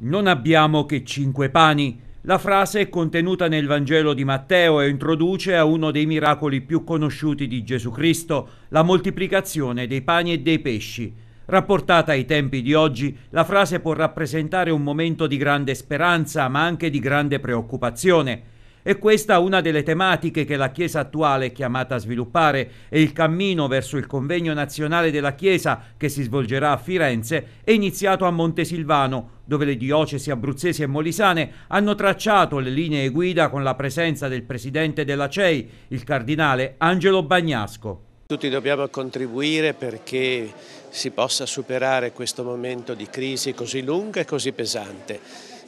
Non abbiamo che cinque pani. La frase è contenuta nel Vangelo di Matteo e introduce a uno dei miracoli più conosciuti di Gesù Cristo, la moltiplicazione dei pani e dei pesci. Rapportata ai tempi di oggi, la frase può rappresentare un momento di grande speranza, ma anche di grande preoccupazione. È questa una delle tematiche che la Chiesa attuale è chiamata a sviluppare e il cammino verso il convegno nazionale della Chiesa che si svolgerà a Firenze è iniziato a Montesilvano, dove le diocesi abruzzesi e molisane hanno tracciato le linee guida con la presenza del presidente della CEI, il cardinale Angelo Bagnasco. Tutti dobbiamo contribuire perché si possa superare questo momento di crisi così lunga e così pesante,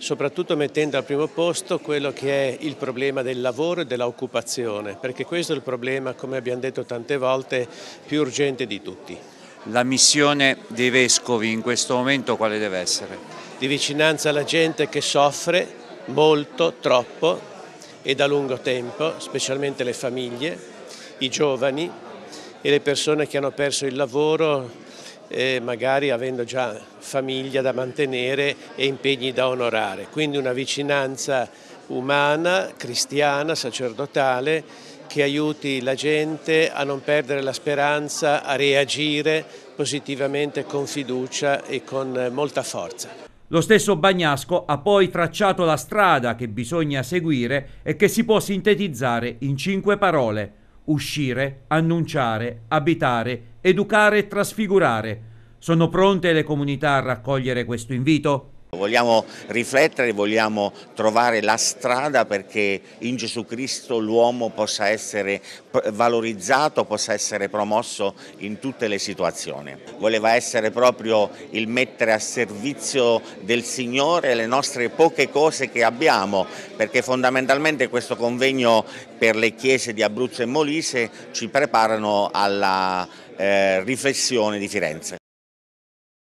soprattutto mettendo al primo posto quello che è il problema del lavoro e dell'occupazione, perché questo è il problema, come abbiamo detto tante volte, più urgente di tutti. La missione dei vescovi in questo momento quale deve essere? Di vicinanza alla gente che soffre molto, troppo e da lungo tempo, specialmente le famiglie, i giovani, e le persone che hanno perso il lavoro eh, magari avendo già famiglia da mantenere e impegni da onorare. Quindi una vicinanza umana, cristiana, sacerdotale che aiuti la gente a non perdere la speranza, a reagire positivamente con fiducia e con molta forza. Lo stesso Bagnasco ha poi tracciato la strada che bisogna seguire e che si può sintetizzare in cinque parole uscire, annunciare, abitare, educare e trasfigurare. Sono pronte le comunità a raccogliere questo invito? Vogliamo riflettere, vogliamo trovare la strada perché in Gesù Cristo l'uomo possa essere valorizzato, possa essere promosso in tutte le situazioni. Voleva essere proprio il mettere a servizio del Signore le nostre poche cose che abbiamo, perché fondamentalmente questo convegno per le chiese di Abruzzo e Molise ci preparano alla eh, riflessione di Firenze.